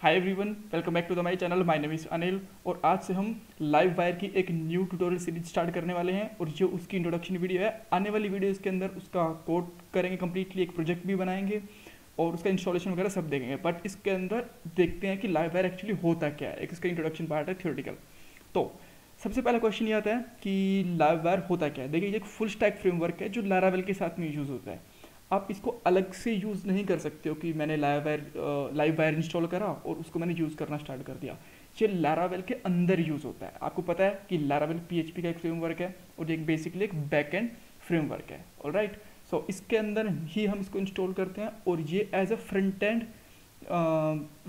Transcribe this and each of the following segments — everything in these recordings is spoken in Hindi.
Hi everyone welcome back to the my channel my name is Anil और आज से हम लाइव वायर की एक न्यू ट्यूटोरियल सीरीज़ स्टार्ट करने वाले हैं और जो उसकी इंट्रोडक्शन वीडियो है, आने वाली वीडियो के अंदर उसका कोड करेंगे कम्प्लीटली एक प्रोजेक्ट भी बनाएँगे और उसका इंस्टॉलेशन वगैरह सब देखेंगे। बट इसके अंदर देखते हैं कि लाइव वायर एक्चुअली होता क्या है। एक इसका इंट्रोडक्शन पार्ट है थियोरटिकल तो सबसे पहला क्वेश्चन ये आता है कि लाइव वायर होता क्या है। देखिए एक फुल स्टैक फ्रेमवर्क है जो लारावेल के साथ में यूज़ होता है। आप इसको अलग से यूज़ नहीं कर सकते हो कि मैंने live wire live wire install करा और उसको मैंने यूज़ करना स्टार्ट कर दिया। ये लारावेल के अंदर यूज़ होता है। आपको पता है कि लारावेल पीएचपी का एक फ्रेमवर्क है और एक बेसिकली एक बैक एंड फ्रेमवर्क है। ऑल राइट सो इसके अंदर ही हम इसको इंस्टॉल करते हैं और ये as a front end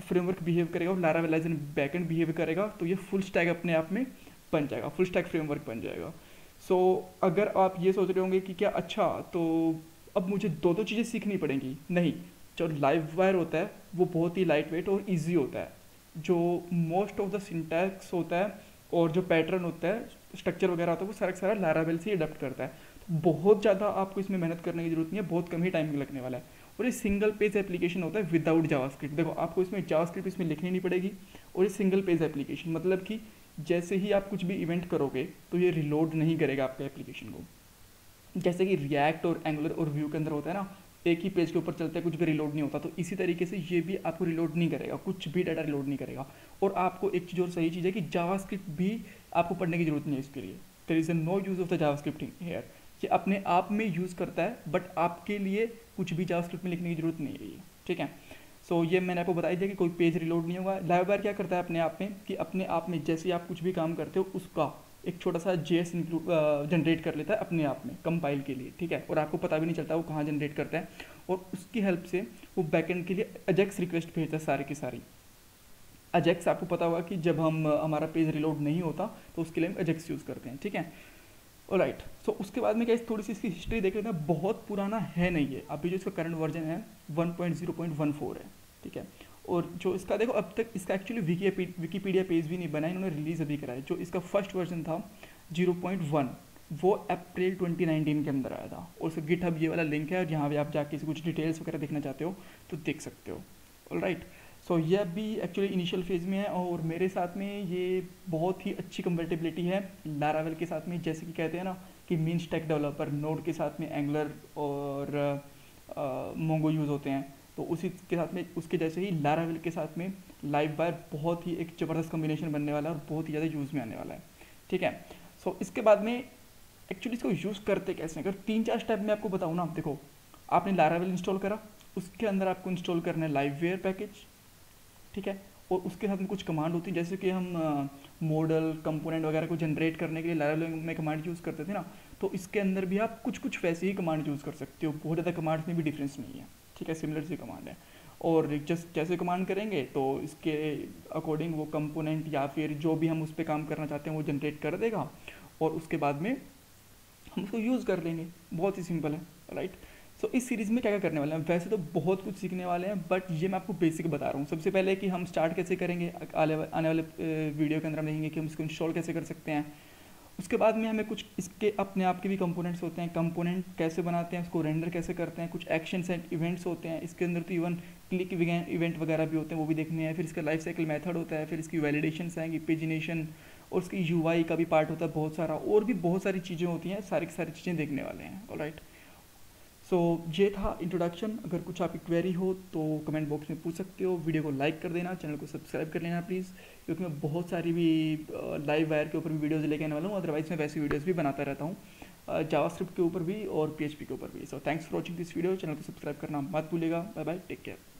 framework behave करेगा और Laravel as an back end behave करेगा तो ये फुल स्टैक अपने आप में बन जाएगा। फुल स्टैक फ्रेमवर्क बन जाएगा। सो so, अगर आप ये सोच रहे होंगे कि क्या अच्छा तो अब मुझे दो दो चीज़ें सीखनी पड़ेंगी। नहीं, जो लाइव वायर होता है, वो बहुत ही लाइट वेट और ईजी होता है। जो मोस्ट ऑफ़ द सिंटैक्स होता है और जो पैटर्न होता है स्ट्रक्चर वगैरह होता है, वो सारा सारा लारावेल से अडेप्ट करता है। तो बहुत ज़्यादा आपको इसमें मेहनत करने की ज़रूरत नहीं है, बहुत कम ही टाइम लगने वाला है। और ये सिंगल पेज एप्लीकेशन होता है विदाउट जावास्क्रिप्ट देखो, आपको इसमें जावास्क्रिप्ट इसमें लिखनी नहीं पड़ेगी और ये सिंगल पेज एप्लीकेशन मतलब कि जैसे ही आप कुछ भी इवेंट करोगे तो ये रिलोड नहीं करेगा आपके एप्लीकेशन को। जैसे कि रिएक्ट और एंगुलर और व्यू के अंदर होता है ना एक ही पेज के ऊपर चलते हैं कुछ भी रिलोड नहीं होता। तो इसी तरीके से ये भी आपको रिलोड नहीं करेगा कुछ भी डाटा रिलोड नहीं करेगा। और आपको एक चीज़ और सही चीज़ है कि जावास्क्रिप्ट भी आपको पढ़ने की ज़रूरत नहीं है इसके लिए। There is a no use of the JavaScript here ये अपने आप में यूज़ करता है बट आपके लिए कुछ भी जावास्क्रिप्ट में लिखने की ज़रूरत नहीं है ये ठीक है? सो so, ये मैंने आपको बताई दिया कि कोई पेज रिलोड नहीं होगा। लाइव क्या करता है अपने आप में? कि अपने आप में जैसे आप कुछ भी काम करते हो उसका एक छोटा सा जे एस जनरेट कर लेता है अपने आप में कंपाइल के लिए, ठीक है? और आपको पता भी नहीं चलता वो कहाँ जनरेट करता है। और उसकी हेल्प से वो बैकेंड के लिए अजेक्स रिक्वेस्ट भेजता है सारी की सारी। अजेक्स आपको पता होगा कि जब हम, हमारा पेज रिलोड नहीं होता तो उसके लिए हम अजेक्स यूज़ करते हैं, ठीक है? राइट सो उसके बाद में क्या थोड़ी सी इसकी हिस्ट्री देख लेते हैं। बहुत पुराना है नहीं है अभी जो इसका करंट वर्जन है 1.0.14 है, ठीक है? और जो इसका, देखो, अब तक इसका एक्चुअली विकीपीडिया पेज भी नहीं बना, इन्होंने रिलीज़ अभी कराया जो इसका फ़र्स्ट वर्जन था 0.1 वो अप्रैल 2019 के अंदर आया था। और उसका गिट ये वाला लिंक है, और यहाँ पे आप जाके कुछ डिटेल्स वगैरह देखना चाहते हो तो देख सकते हो। ऑल राइट सो ये अभी एक्चुअली इनिशियल फ़ेज़ में है, और मेरे साथ में ये बहुत ही अच्छी कंपेटेबिलिटी है लारावेल के साथ में, जैसे कि कहते हैं ना, कि मीन स्टैक डेवलपर नोड के साथ में एंगलर और मोंगो यूज़ होते हैं। तो उसी के साथ में उसके जैसे ही लारावेल के साथ में लाइव वायर बहुत ही एक ज़बरदस्त कम्बिनेशन बनने वाला है और बहुत ही ज़्यादा यूज़ में आने वाला है। ठीक है? सो so, इसके बाद में एक्चुअली इसको यूज़ करते कैसे अगर तीन चार स्टेप में आपको बताऊँ ना आप देखो आपने लारावेल इंस्टॉल करा उसके अंदर आपको इंस्टॉल करना है लाइव वेयर पैकेज ठीक है? और उसके साथ में कुछ कमांड होती है जैसे कि हम मॉडल कंपोनेंट वगैरह को जनरेट करने के लिए लाराविल में कमांड यूज़ करते थे ना तो इसके अंदर भी आप कुछ कुछ वैसे ही कमांड यूज़ कर सकते हो बहुत ज़्यादा कमांड्स में भी डिफरेंस नहीं है। ठीक है सिमिलर सी कमांड है। और जस्ट कैसे कमांड करेंगे तो इसके अकॉर्डिंग वो कंपोनेंट या फिर जो भी हम उस पर काम करना चाहते हैं वो जनरेट कर देगा। और उसके बाद में हम उसको यूज़ कर लेंगे। बहुत ही सिंपल है राइट सो so, इस सीरीज़ में क्या क्या करने वाले हैं? वैसे तो बहुत कुछ सीखने वाले हैं बट ये मैं आपको बेसिक बता रहा हूँ। सबसे पहले कि हम स्टार्ट कैसे करेंगे आने वाले वीडियो के अंदर हम देखेंगे कि हम इसको इंस्टॉल कैसे कर सकते हैं। उसके बाद में हमें कुछ इसके अपने आप के भी कंपोनेंट्स होते हैं। कंपोनेंट कैसे बनाते हैं, उसको रेंडर कैसे करते हैं, कुछ एक्शंस एंड इवेंट्स होते हैं। इसके अंदर तो इवन क्लिक इवेंट वगैरह भी होते हैं, वो भी देखने हैं। फिर इसका लाइफ साइकिल मेथड होता है, फिर इसकी वैलिडेशन हैं पेजिनेशन और उसकी यू का भी पार्ट होता है बहुत सारा। और भी बहुत सारी चीज़ें होती हैं, सारी की सारी चीज़ें देखने वाले हैं। राइट सो so, ये था इंट्रोडक्शन अगर कुछ आपकी क्वेरी हो तो कमेंट बॉक्स में पूछ सकते हो. वीडियो को लाइक कर देना. चैनल को सब्सक्राइब कर लेना प्लीज़ क्योंकि मैं बहुत सारी भी लाइव वायर के ऊपर भी वीडियोज़ लेके आने वाला हूँ. अदरवाइज़ मैं वैसी वीडियोज़ भी बनाता रहता हूँ. जावास्क्रिप्ट के ऊपर भी और पीएचपी के ऊपर भी. So thanks for watching this video channel को सब्सक्राइब करना मत भूलेगा बाय बाय टेक केयर